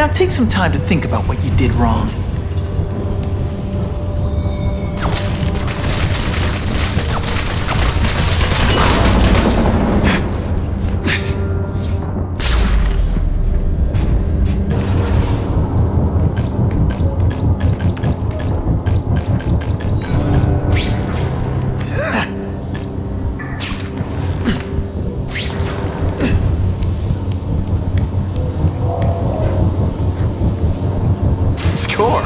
Now take some time to think about what you did wrong. Score.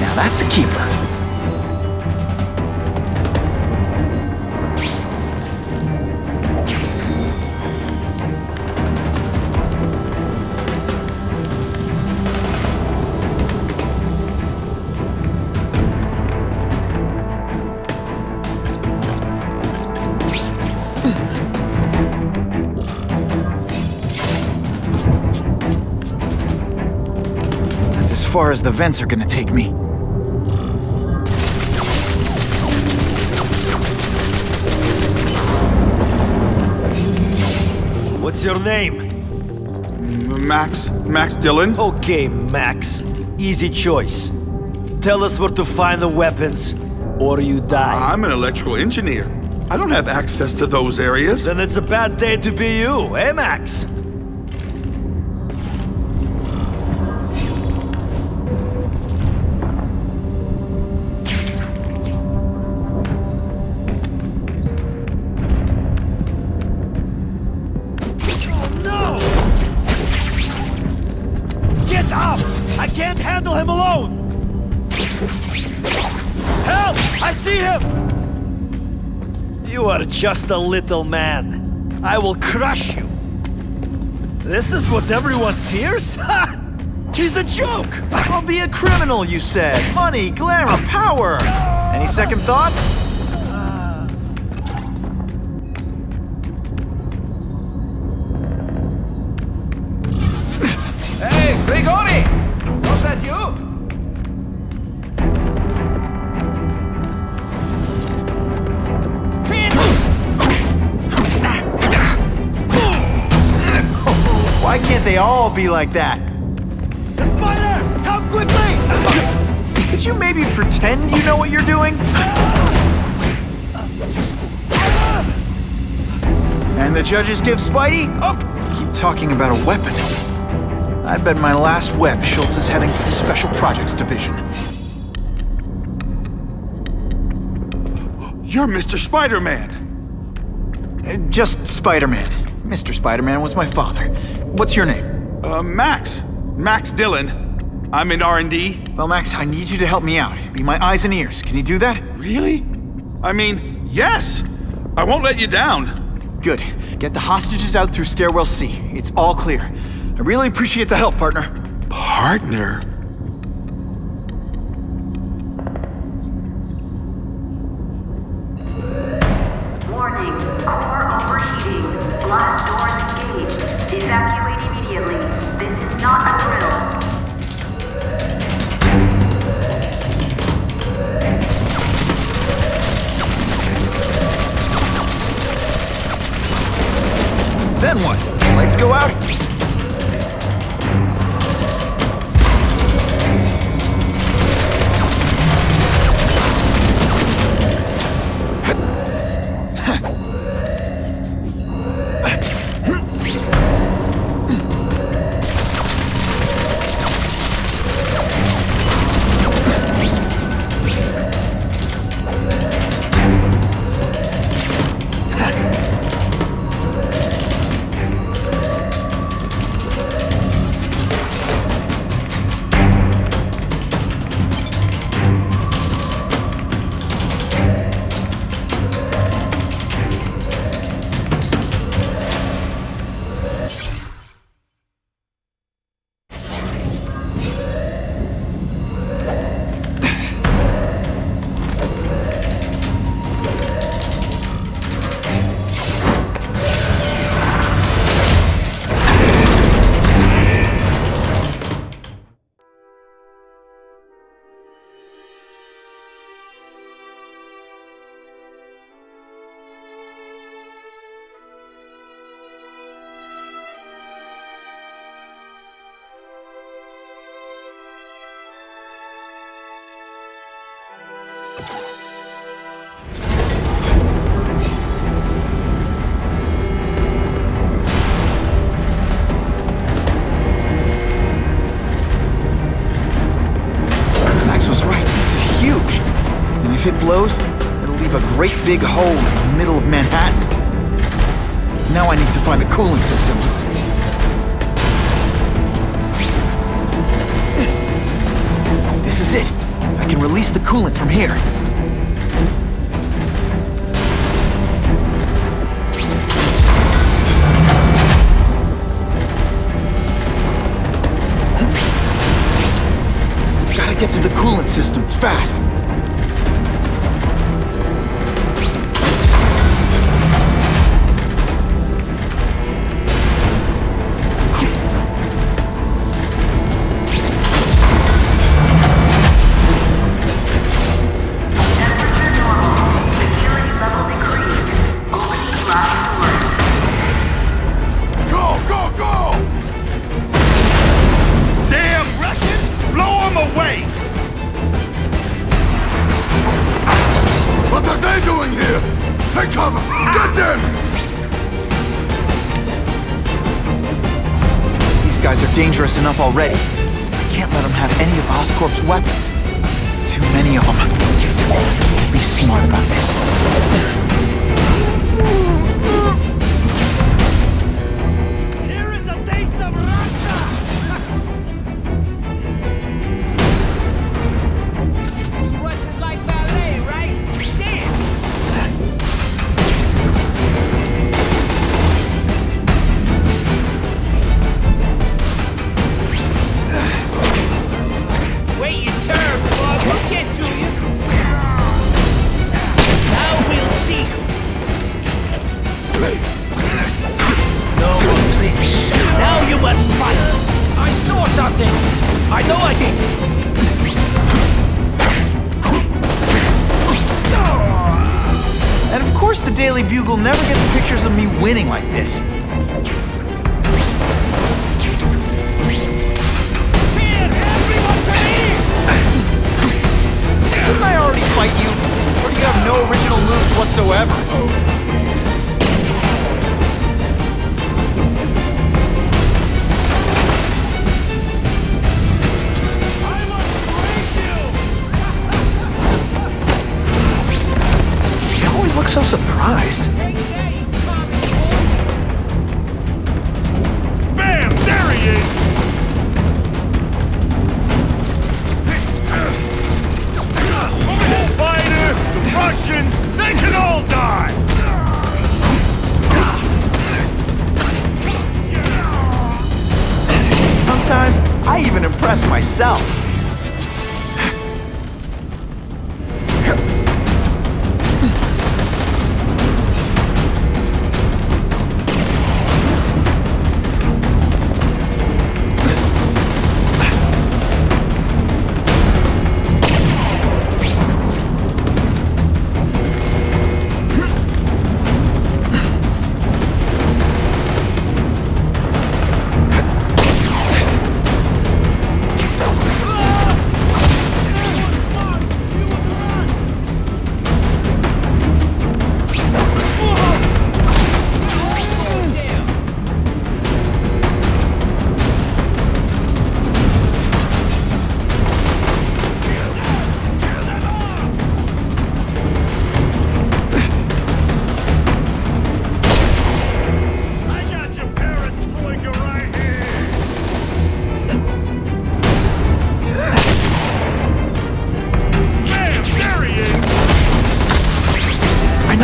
Now that's a keeper. Far as the vents are gonna take me. What's your name? Max, Max Dillon? Okay, Max. Easy choice. Tell us where to find the weapons, or you die. I'm an electrical engineer. I don't have access to those areas. Then it's a bad day to be you, eh, Max? You are just a little man. I will crush you. This is what everyone fears? Ha! He's a joke! I'll be a criminal, you said. Money, glamour, power. Any second thoughts? Can't they all be like that? The spider! Come quickly! Could you maybe pretend you know what you're doing? And the judges give Spidey? Oh, keep talking about a weapon. I bet my last web Schultz is heading to the Special Projects Division. You're Mr. Spider-Man. Uh, Just Spider-Man. Mr. Spider-Man was my father. What's your name? Uh, Max. Max Dillon. I'm in R&D. Well, Max, I need you to help me out. Be my eyes and ears. Can you do that? Really? I mean, yes. I won't let you down. Good. Get the hostages out through stairwell C. It's all clear. I really appreciate the help, partner. Partner? は。Blows, it'll leave a great big hole in the middle of Manhattan. Now I need to find the coolant systems. This is it. I can release the coolant from here. Gotta get to the coolant systems fast. Dangerous enough already. I can't let them have any of Oscorp's weapons. Too many of them. Be smart about this. Daily Bugle never gets pictures of me winning like this. Didn't I already fight you? Or do you have no original moves whatsoever? So surprised. Bam! There he is! Spider! The Russians! They can all die! Sometimes I even impress myself.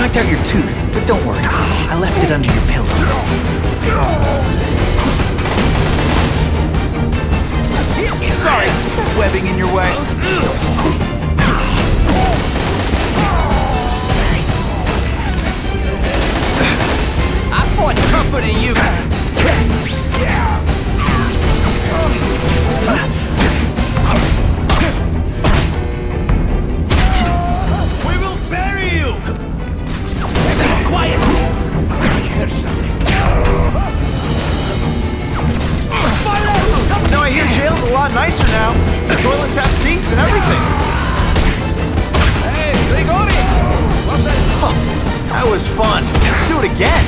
Knocked out your tooth, but don't worry. I left it under your pillow. Sorry, webbing in your way. I fought tougher than you. Was fun. Let's do it again.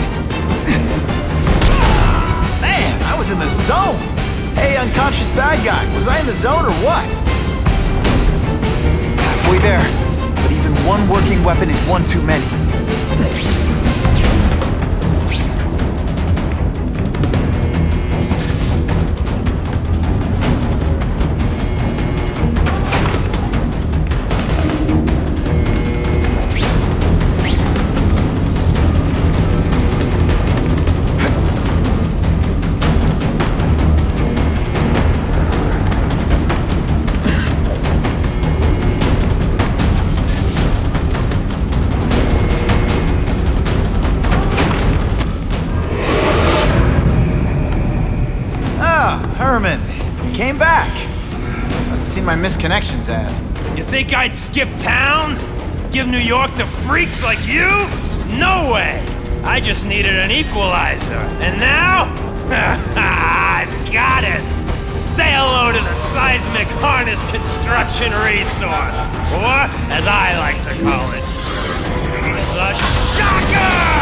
Man, I was in the zone. Hey, unconscious bad guy, was I in the zone or what? Halfway there. but even one working weapon is one too many. Seen my misconnections at? You think I'd skip town? Give New York to freaks like you? No way! I just needed an equalizer. And now? I've got it! Say hello to the seismic harness construction resource, or as I like to call it, the shocker!